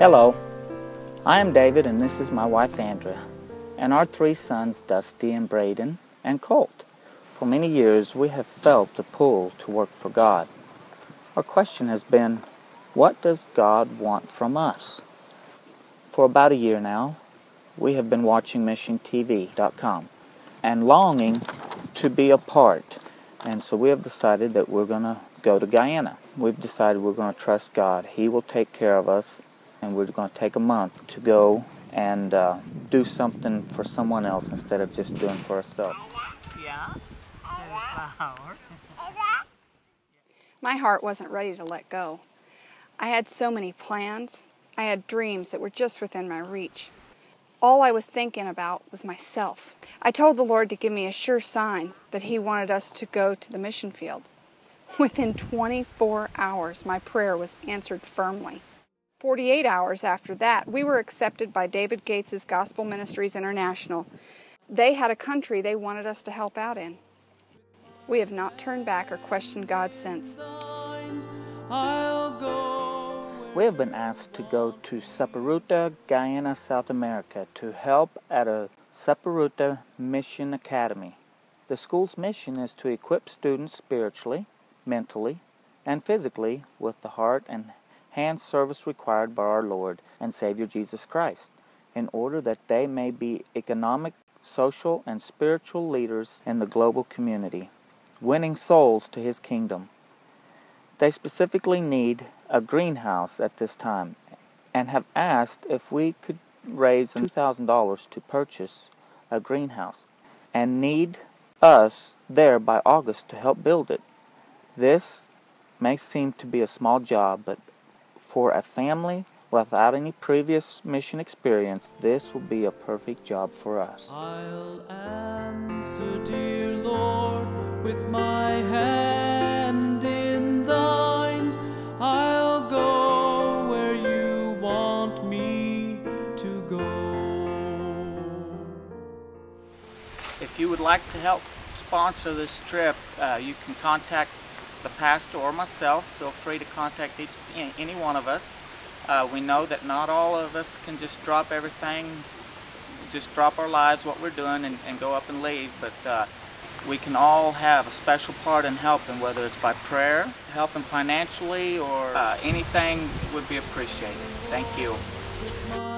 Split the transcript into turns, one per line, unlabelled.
Hello, I am David and this is my wife Andrea and our three sons Dusty and Braden and Colt. For many years we have felt the pull to work for God. Our question has been, what does God want from us? For about a year now, we have been watching MissionTV.com and longing to be a part. And so we have decided that we're going to go to Guyana. We've decided we're going to trust God. He will take care of us, and we're going to take a month to go and uh, do something for someone else instead of just doing for ourselves.
Yeah. Flower.
My heart wasn't ready to let go. I had so many plans. I had dreams that were just within my reach. All I was thinking about was myself. I told the Lord to give me a sure sign that He wanted us to go to the mission field. Within 24 hours, my prayer was answered firmly. 48 hours after that, we were accepted by David Gates' Gospel Ministries International. They had a country they wanted us to help out in. We have not turned back or questioned God since.
We have been asked to go to Saparuta, Guyana, South America to help at a Saparuta Mission Academy. The school's mission is to equip students spiritually, mentally, and physically with the heart and hand service required by our Lord and Savior Jesus Christ, in order that they may be economic, social, and spiritual leaders in the global community, winning souls to His kingdom. They specifically need a greenhouse at this time and have asked if we could raise $2,000 to purchase a greenhouse and need us there by August to help build it. This may seem to be a small job, but for a family without any previous mission experience, this will be a perfect job for us.
I'll answer, dear Lord, with my hand in thine. I'll go where you want me to go.
If you would like to help sponsor this trip, uh, you can contact the pastor or myself. Feel free to contact each, any one of us. Uh, we know that not all of us can just drop everything, just drop our lives, what we're doing, and, and go up and leave, but uh, we can all have a special part in helping, whether it's by prayer, helping financially, or uh, anything would be appreciated. Thank you.